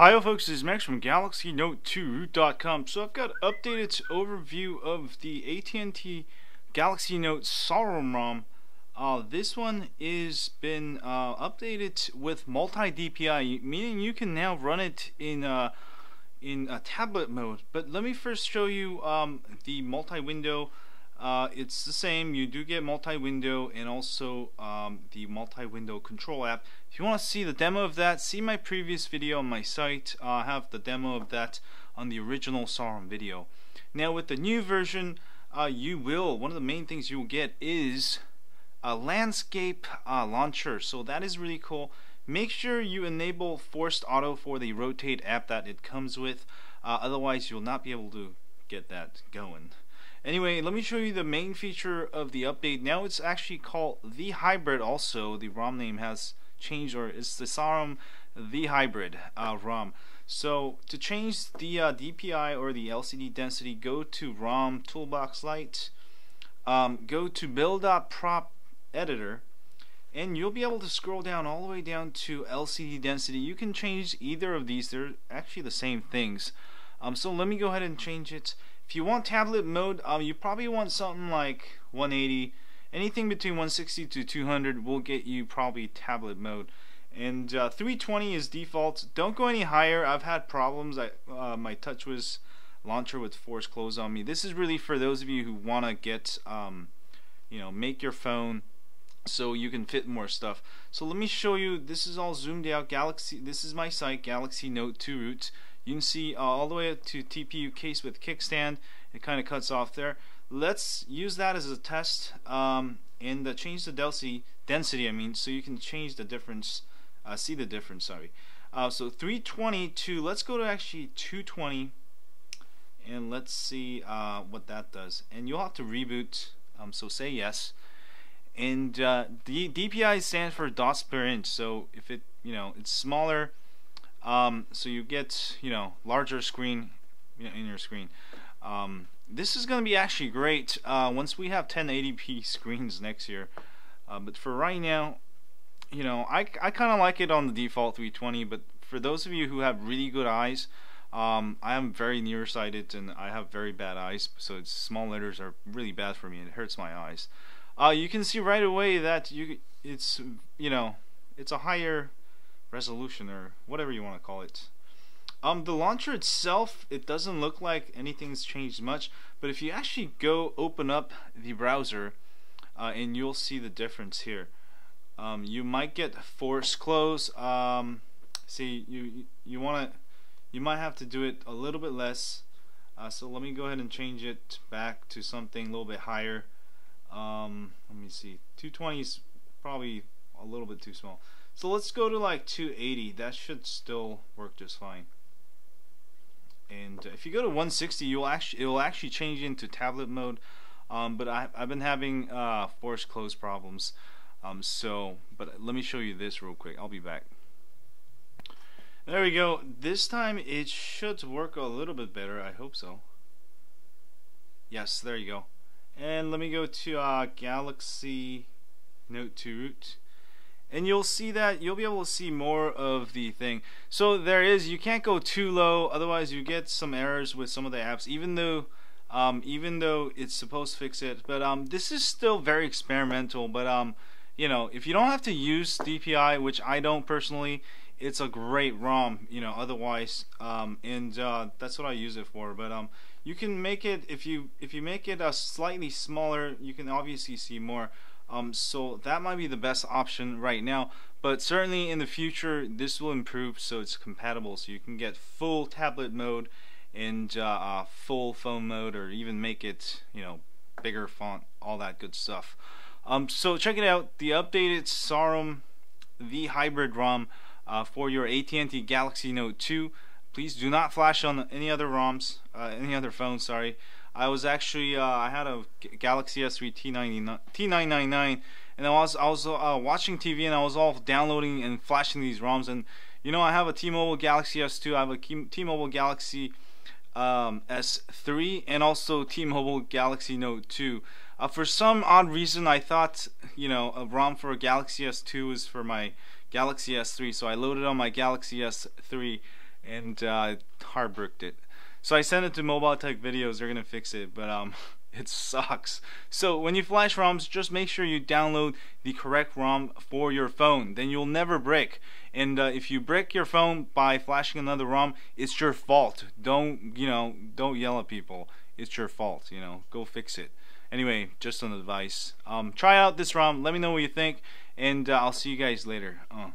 Hi folks, this is Max from GalaxyNote2Root.com. So I've got an updated overview of the AT&T Galaxy Note Saurom ROM. Uh, this one is been uh, updated with multi-DPI, meaning you can now run it in uh, in a tablet mode. But let me first show you um, the multi-window uh, it's the same. You do get multi-window and also um, the multi-window control app. If you want to see the demo of that, see my previous video on my site. Uh, I have the demo of that on the original Saurom video. Now with the new version, uh, you will, one of the main things you will get is a landscape uh, launcher. So that is really cool. Make sure you enable forced auto for the rotate app that it comes with. Uh, otherwise, you'll not be able to get that going. Anyway, let me show you the main feature of the update. Now it's actually called the hybrid also. The ROM name has changed or it's the Saurom the hybrid uh, ROM. So to change the uh, DPI or the LCD density, go to ROM Toolbox Lite, um, go to build.prop editor, and you'll be able to scroll down all the way down to LCD density. You can change either of these. They're actually the same things. Um, so let me go ahead and change it. If you want tablet mode, um, you probably want something like 180. Anything between 160 to 200 will get you probably tablet mode. And uh, 320 is default. Don't go any higher. I've had problems. I, uh, my TouchWiz launcher would force close on me. This is really for those of you who want to get, um, you know, make your phone so you can fit more stuff. So let me show you. This is all zoomed out. Galaxy. This is my site, Galaxy Note 2 Root. You can see uh, all the way to TPU case with kickstand. It kind of cuts off there. Let's use that as a test um, and change the density, density. I mean, so you can change the difference, uh, see the difference. Sorry. Uh, so 320 to let's go to actually 220, and let's see uh, what that does. And you'll have to reboot. Um, so say yes. And uh, the DPI stands for dots per inch. So if it, you know, it's smaller um, so you get you know larger screen in your screen. Um, this is going to be actually great uh, once we have 1080p screens next year. Uh, but for right now, you know, I, I kind of like it on the default 320. But for those of you who have really good eyes, um, I am very nearsighted and I have very bad eyes, so small letters are really bad for me. It hurts my eyes. Uh, you can see right away that you it's you know it's a higher resolution or whatever you want to call it. Um, the launcher itself, it doesn't look like anything's changed much, but if you actually go open up the browser, uh, and you'll see the difference here. Um, you might get force close. Um, see, you you want to, you might have to do it a little bit less. Uh, so let me go ahead and change it back to something a little bit higher. Um, let me see, 220 is probably a little bit too small. So let's go to like 280. That should still work just fine. And if you go to 160, you'll actually it will actually change into tablet mode. Um, but I, have been having uh, force close problems. Um, so, but let me show you this real quick. I'll be back. There we go. This time it should work a little bit better. I hope so. Yes, there you go. And let me go to uh, Galaxy Note 2 root and you'll see that you'll be able to see more of the thing. So there is you can't go too low otherwise you get some errors with some of the apps even though um, even though it's supposed to fix it. But um, this is still very experimental but um, you know if you don't have to use DPI which I don't personally it's a great ROM you know otherwise um, and uh, that's what I use it for. But um, you can make it if you if you make it a slightly smaller you can obviously see more um, so that might be the best option right now. But certainly in the future, this will improve so it's compatible. So you can get full tablet mode and uh, uh, full phone mode, or even make it, you know, bigger font, all that good stuff. Um, so check it out. The updated Saurom V Hybrid ROM uh, for your AT&T Galaxy Note 2. Please do not flash on any other ROMs, uh, any other phones. Sorry. I was actually uh, I had a Galaxy S3 T99 T999 and I was I was uh, watching TV and I was all downloading and flashing these ROMs and you know I have a T-Mobile Galaxy S2 I have a T-Mobile Galaxy um, S3 and also T-Mobile Galaxy Note 2 uh, for some odd reason I thought you know a ROM for a Galaxy S2 is for my Galaxy S3 so I loaded on my Galaxy S3 and uh, hardbricked it. So I sent it to Mobile Tech Videos. They're gonna fix it, but um, it sucks. So when you flash ROMs, just make sure you download the correct ROM for your phone. Then you'll never break. And uh, if you break your phone by flashing another ROM, it's your fault. Don't you know? Don't yell at people. It's your fault. You know, go fix it. Anyway, just an advice. Um, try out this ROM. Let me know what you think, and uh, I'll see you guys later. Uh.